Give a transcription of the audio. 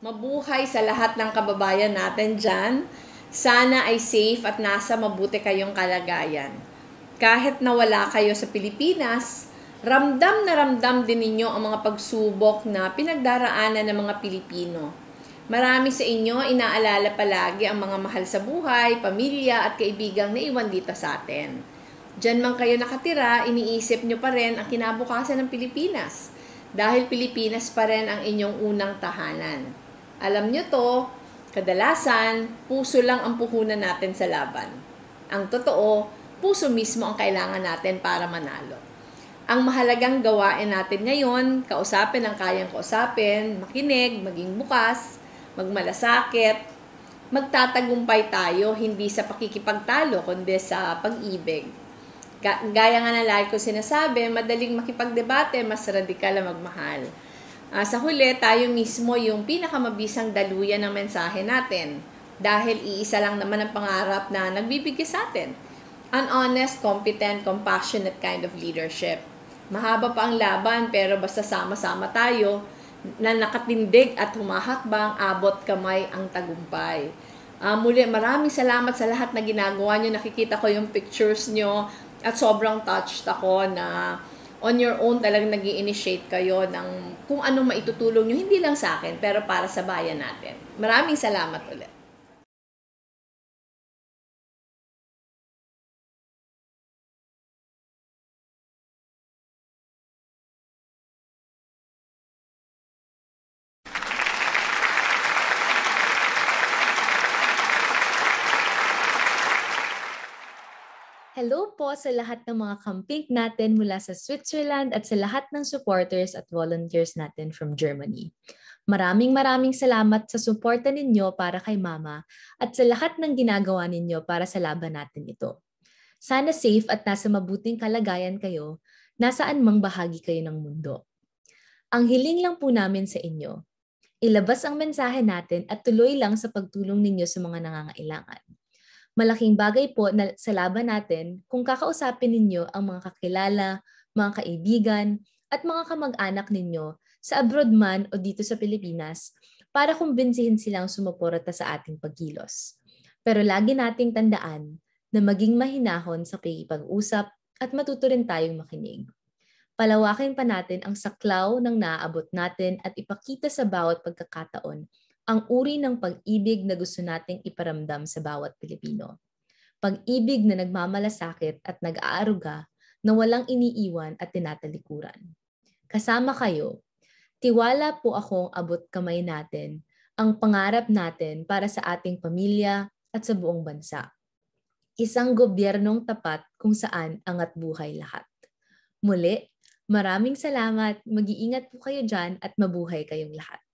Mabuhay sa lahat ng kababayan natin dyan. Sana ay safe at nasa mabuti kayong kalagayan. Kahit nawala kayo sa Pilipinas, ramdam na ramdam din ninyo ang mga pagsubok na pinagdaraanan ng mga Pilipino. Marami sa inyo inaalala palagi ang mga mahal sa buhay, pamilya at kaibigang naiwan dito sa atin. Diyan man kayo nakatira, iniisip nyo pa rin ang kinabukasan ng Pilipinas dahil Pilipinas pa rin ang inyong unang tahanan. Alam nyo to, kadalasan, puso lang ang puhunan natin sa laban. Ang totoo, puso mismo ang kailangan natin para manalo. Ang mahalagang gawain natin ngayon, kausapin ang kayang kausapin, makinig, maging bukas, magmalasakit, magtatagumpay tayo hindi sa pakikipagtalo kundi sa pag-ibig. Gaya nga na lagi ko sinasabi, madaling makipagdebate, mas radikal ang magmahal. Uh, sa huli, tayo mismo yung pinakamabisang daluyan ng mensahe natin dahil iisa lang naman ang pangarap na nagbibigay sa atin. An honest, competent, compassionate kind of leadership. Mahaba pa ang laban pero basta sama-sama tayo na nakatindig at humahakbang abot kamay ang tagumpay. Uh, muli, maraming salamat sa lahat na ginagawa nyo. Nakikita ko yung pictures nyo at sobrang touched ako na on your own talagang nag initiate kayo ng kung anong maitutulong nyo, hindi lang sa akin, pero para sa bayan natin. Maraming salamat ulit. Hello po sa lahat ng mga kamping natin mula sa Switzerland at sa lahat ng supporters at volunteers natin from Germany. Maraming maraming salamat sa suporta ninyo para kay Mama at sa lahat ng ginagawa ninyo para sa laban natin ito. Sana safe at nasa mabuting kalagayan kayo, nasaan mang bahagi kayo ng mundo. Ang hiling lang po namin sa inyo, ilabas ang mensahe natin at tuloy lang sa pagtulong ninyo sa mga nangangailangan. Malaking bagay po na sa laban natin kung kakausapin ninyo ang mga kakilala, mga kaibigan, at mga kamag-anak ninyo sa abroad man o dito sa Pilipinas para kumbinsihin silang sumuporta sa ating pagkilos. Pero lagi nating tandaan na maging mahinahon sa pakikipag-usap at matuto rin tayong makinig. Palawakin pa natin ang saklaw ng naaabot natin at ipakita sa bawat pagkakataon ang uri ng pag-ibig na gusto nating iparamdam sa bawat Pilipino. Pag-ibig na nagmamalasakit at nag-aaruga na walang iniiwan at tinatalikuran. Kasama kayo, tiwala po akong abot kamay natin ang pangarap natin para sa ating pamilya at sa buong bansa. Isang gobyernong tapat kung saan angat buhay lahat. Muli, maraming salamat, mag-iingat po kayo dyan at mabuhay kayong lahat.